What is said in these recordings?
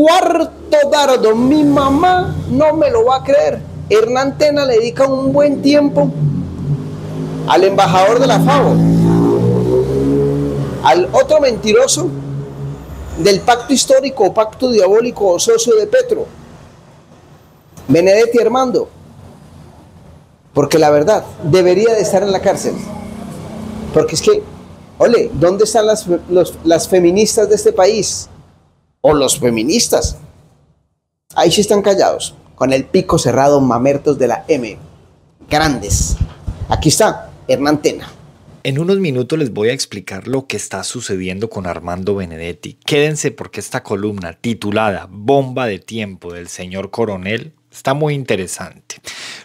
cuarto dardo. Mi mamá no me lo va a creer. Hernán Tena le dedica un buen tiempo al embajador de la FAO, al otro mentiroso del pacto histórico, pacto diabólico o socio de Petro, Benedetti Armando, porque la verdad debería de estar en la cárcel, porque es que, ole, ¿dónde están las, las feministas de este país? O los feministas. Ahí sí están callados, con el pico cerrado, mamertos de la M, grandes. Aquí está, Hernán Tena. En unos minutos les voy a explicar lo que está sucediendo con Armando Benedetti. Quédense porque esta columna titulada Bomba de tiempo del señor coronel está muy interesante.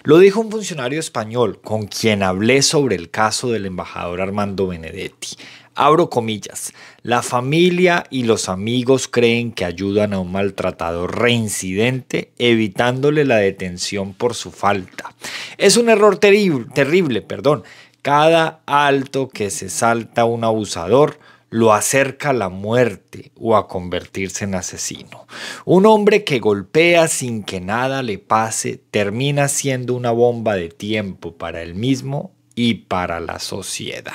Lo dijo un funcionario español con quien hablé sobre el caso del embajador Armando Benedetti. Abro comillas, la familia y los amigos creen que ayudan a un maltratador reincidente evitándole la detención por su falta. Es un error terrible, terrible, perdón, cada alto que se salta un abusador lo acerca a la muerte o a convertirse en asesino. Un hombre que golpea sin que nada le pase termina siendo una bomba de tiempo para él mismo y para la sociedad.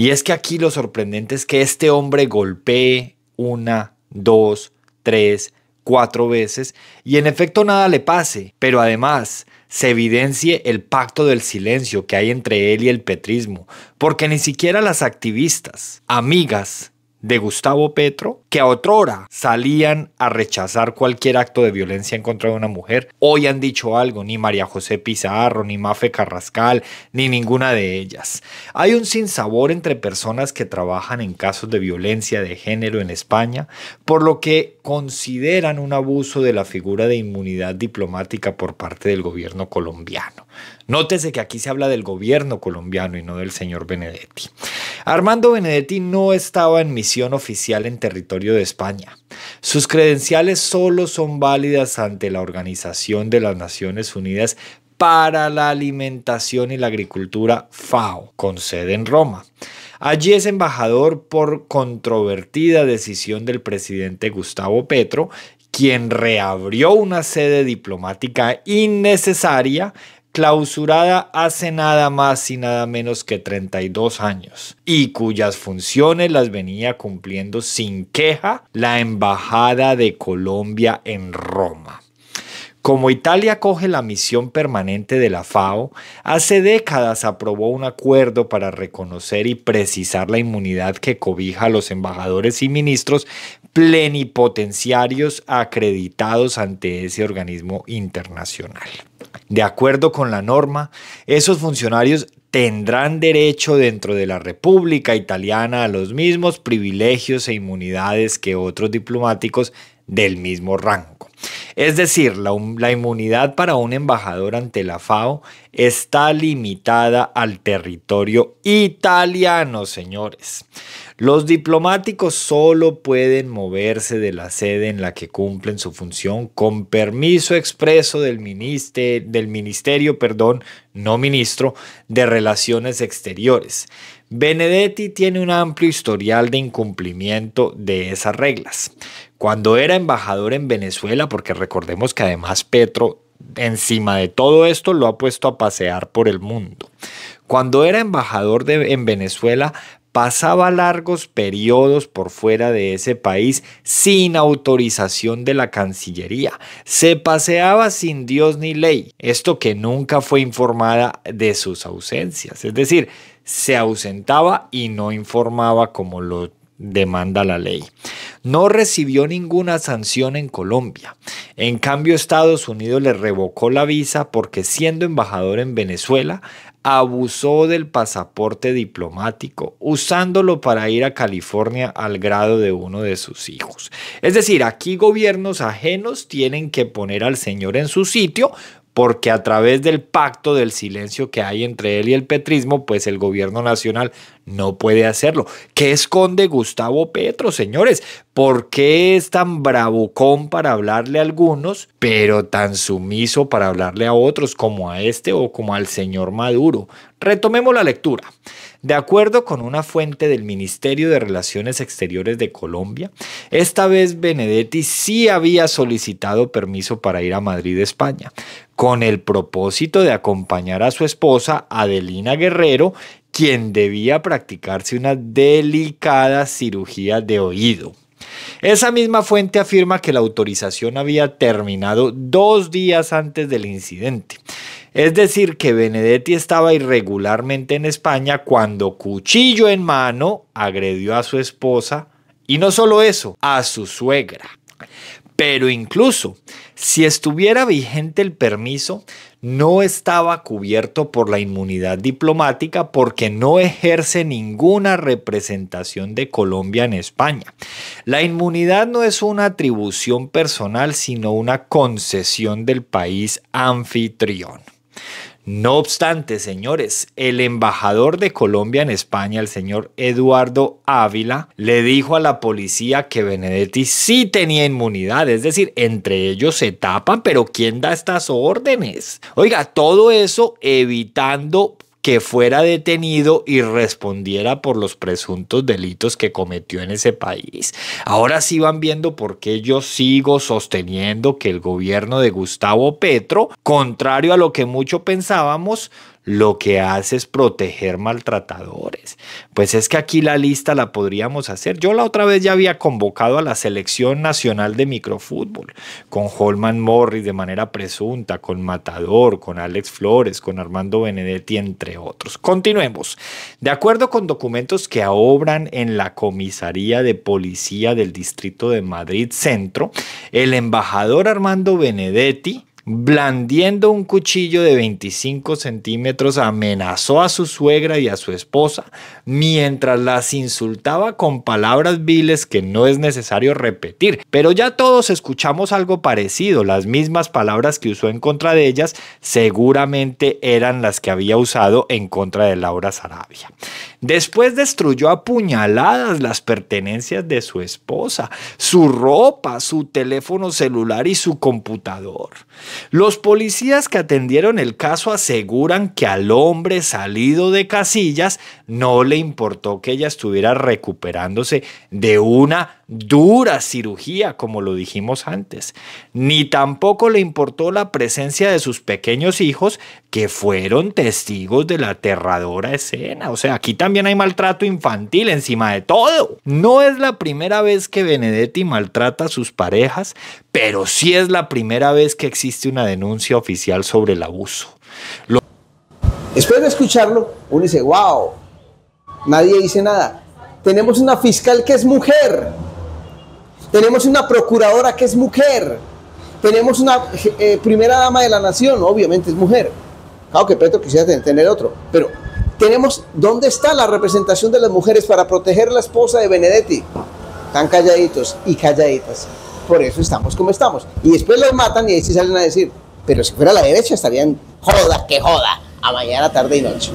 Y es que aquí lo sorprendente es que este hombre golpee una, dos, tres, cuatro veces y en efecto nada le pase, pero además se evidencie el pacto del silencio que hay entre él y el petrismo, porque ni siquiera las activistas, amigas de Gustavo Petro, que a otra hora salían a rechazar cualquier acto de violencia en contra de una mujer, hoy han dicho algo, ni María José Pizarro, ni Mafe Carrascal, ni ninguna de ellas. Hay un sinsabor entre personas que trabajan en casos de violencia de género en España, por lo que consideran un abuso de la figura de inmunidad diplomática por parte del gobierno colombiano. Nótese que aquí se habla del gobierno colombiano y no del señor Benedetti. Armando Benedetti no estaba en misión oficial en territorio de España. Sus credenciales solo son válidas ante la Organización de las Naciones Unidas para la Alimentación y la Agricultura FAO, con sede en Roma. Allí es embajador por controvertida decisión del presidente Gustavo Petro, quien reabrió una sede diplomática innecesaria clausurada hace nada más y nada menos que 32 años y cuyas funciones las venía cumpliendo sin queja la Embajada de Colombia en Roma. Como Italia coge la misión permanente de la FAO, hace décadas aprobó un acuerdo para reconocer y precisar la inmunidad que cobija a los embajadores y ministros plenipotenciarios acreditados ante ese organismo internacional. De acuerdo con la norma, esos funcionarios tendrán derecho dentro de la República Italiana a los mismos privilegios e inmunidades que otros diplomáticos del mismo rango. Es decir, la, la, inmunidad para un embajador ante la FAO está limitada al territorio italiano, señores. Los diplomáticos solo pueden moverse de la sede en la que cumplen su función con permiso expreso del, ministerio, del ministerio, perdón, no ministro, de Relaciones Exteriores. Benedetti tiene un amplio historial de incumplimiento de esas reglas. Cuando era embajador en Venezuela, porque recordemos que además Petro encima de todo esto lo ha puesto a pasear por el mundo. Cuando era embajador en Venezuela, pasaba largos periodos por fuera de ese país sin autorización de la Cancillería. Se paseaba sin Dios ni ley, esto que nunca fue informada de sus ausencias. Es decir, se ausentaba y no informaba como lo demanda la ley. No recibió ninguna sanción en Colombia. En cambio, Estados Unidos le revocó la visa porque siendo embajador en Venezuela, abusó del pasaporte diplomático, usándolo para ir a California al grado de uno de sus hijos. Es decir, aquí gobiernos ajenos tienen que poner al señor en su sitio porque a través del pacto del silencio que hay entre él y el petrismo, pues el gobierno nacional no puede hacerlo. ¿Qué esconde Gustavo Petro, señores? ¿Por qué es tan bravucón para hablarle a algunos, pero tan sumiso para hablarle a otros, como a este o como al señor Maduro? Retomemos la lectura. De acuerdo con una fuente del Ministerio de Relaciones Exteriores de Colombia, esta vez Benedetti sí había solicitado permiso para ir a Madrid, España, con el propósito de acompañar a su esposa Adelina Guerrero, quien debía practicarse una delicada cirugía de oído. Esa misma fuente afirma que la autorización había terminado dos días antes del incidente. Es decir, que Benedetti estaba irregularmente en España cuando cuchillo en mano agredió a su esposa y no solo eso, a su suegra. Pero incluso si estuviera vigente el permiso, no estaba cubierto por la inmunidad diplomática porque no ejerce ninguna representación de Colombia en España. La inmunidad no es una atribución personal, sino una concesión del país anfitrión. No obstante, señores, el embajador de Colombia en España, el señor Eduardo Ávila, le dijo a la policía que Benedetti sí tenía inmunidad, es decir, entre ellos se tapan, pero ¿quién da estas órdenes? Oiga, todo eso evitando que fuera detenido y respondiera por los presuntos delitos que cometió en ese país. Ahora sí van viendo por qué yo sigo sosteniendo que el gobierno de Gustavo Petro, contrario a lo que mucho pensábamos, lo que hace es proteger maltratadores. Pues es que aquí la lista la podríamos hacer. Yo la otra vez ya había convocado a la selección nacional de microfútbol, con Holman Morris de manera presunta, con Matador, con Alex Flores, con Armando Benedetti, entre otros. Continuemos. De acuerdo con documentos que obran en la comisaría de policía del distrito de Madrid Centro, el embajador Armando Benedetti blandiendo un cuchillo de 25 centímetros, amenazó a su suegra y a su esposa mientras las insultaba con palabras viles que no es necesario repetir. Pero ya todos escuchamos algo parecido, las mismas palabras que usó en contra de ellas seguramente eran las que había usado en contra de Laura Sarabia. Después destruyó a puñaladas las pertenencias de su esposa, su ropa, su teléfono celular y su computador. Los policías que atendieron el caso aseguran que al hombre salido de casillas no le importó que ella estuviera recuperándose de una dura cirugía, como lo dijimos antes, ni tampoco le importó la presencia de sus pequeños hijos que fueron testigos de la aterradora escena. O sea, aquí también hay maltrato infantil encima de todo. No es la primera vez que Benedetti maltrata a sus parejas, pero sí es la primera vez que existe una denuncia oficial sobre el abuso. Después de escucharlo, uno dice, wow, nadie dice nada. Tenemos una fiscal que es mujer tenemos una procuradora que es mujer. Tenemos una eh, primera dama de la nación, obviamente es mujer. Claro que Petro quisiera tener otro. Pero tenemos, ¿dónde está la representación de las mujeres para proteger a la esposa de Benedetti? Tan calladitos y calladitas. Por eso estamos como estamos. Y después los matan y ahí sí salen a decir, pero si fuera la derecha estarían joda, que joda, a mañana, tarde y noche.